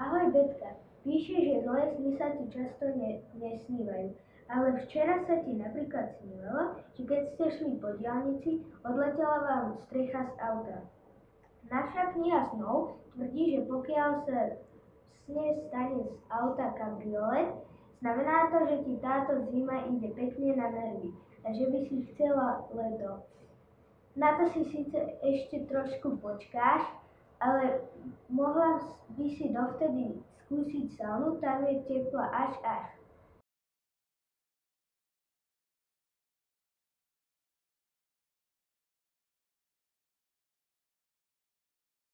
Ahoj Betka, píše, že zlé sny sa ti často ne, nesnívajú. Ale včera sa ti napríklad snívalo, že keď ste šli po diálnici, odletela vám strecha z auta. Naša kniha snov tvrdí, že pokiaľ sa sne stane z auta kabriolet, znamená to, že ti táto zima ide pekne na nervy a že by si chcela leto. Na to si síce ešte trošku počkáš, ale mohla by si dovtedy skúsiť saunu, tam je tepla až až.